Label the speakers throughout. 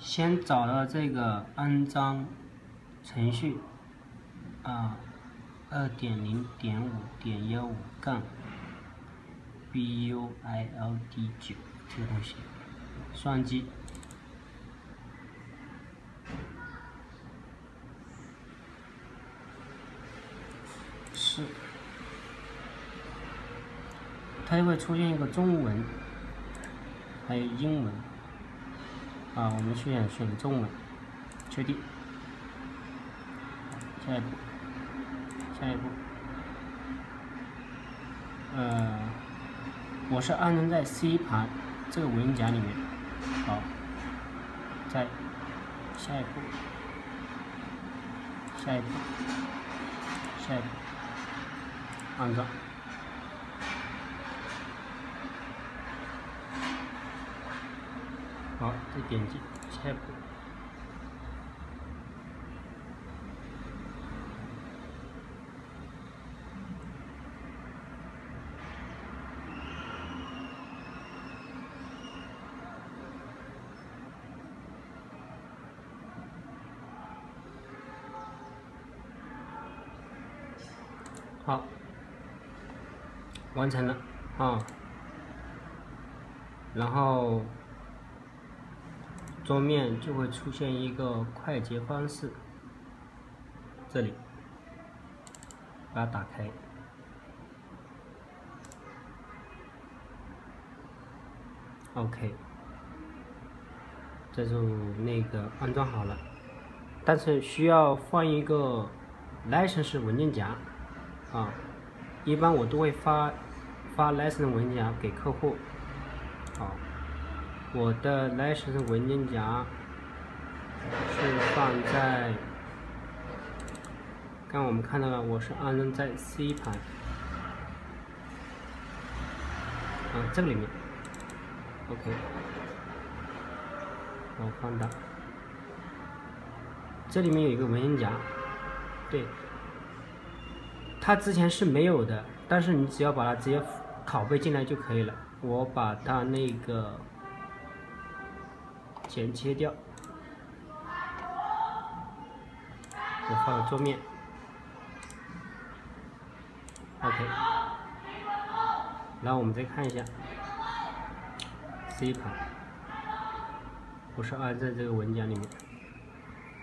Speaker 1: 先找到这个安装程序啊，二点零点五点幺五杠 build 九这个东西，双击是，它就会出现一个中文，还有英文。啊，我们选选中了，确定，下一步，下一步，呃，我是安装在 C 盘这个文件夹里面，好，再下一步，下一步，下一步，安装。好，再点击下一步。好，完成了啊，然后。桌面就会出现一个快捷方式，这里把它打开，OK，这就那个安装好了，但是需要放一个 license 文件夹啊，一般我都会发发 license 文件夹给客户，好。我的 license 文件夹是放在，刚我们看到了，我是安装在 C 盘，啊，这个里面，OK，我放大，这里面有一个文件夹，对，它之前是没有的，但是你只要把它直接拷贝进来就可以了，我把它那个。剪切掉，我放到桌面，OK，然后我们再看一下 C 盘，不是安在这个文件里面，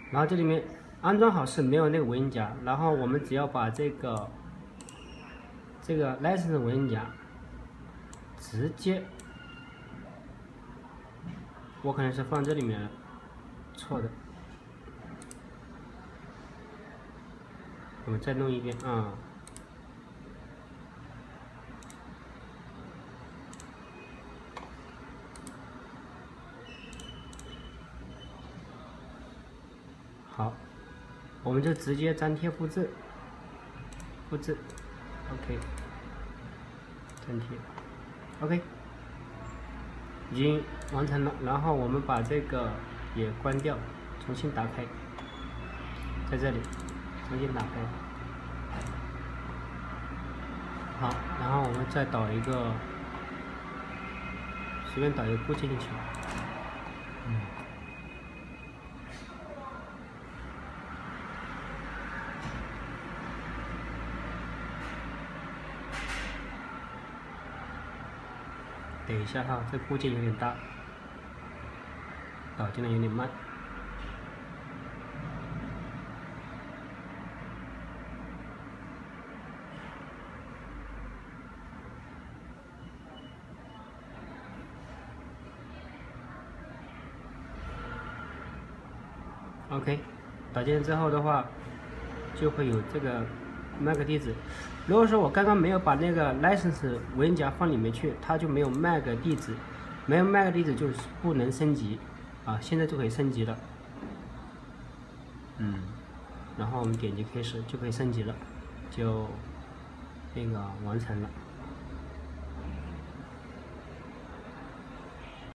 Speaker 1: 然后这里面安装好是没有那个文件夹，然后我们只要把这个这个 license 文件夹直接。我可能是放这里面了，错的。我们再弄一遍啊。好，我们就直接粘贴复制，复制，OK，粘贴，OK。已经完成了，然后我们把这个也关掉，重新打开，在这里重新打开，好，然后我们再导一个，随便导一个固件进去。等一下哈，这固件有点大，导进来有点慢。OK，导进来之后的话，就会有这个。MAC 地址，如果说我刚刚没有把那个 license 文件夹放里面去，它就没有 MAC 地址，没有 MAC 地址就是不能升级，啊，现在就可以升级了，嗯，然后我们点击开始就可以升级了，就那个完成了。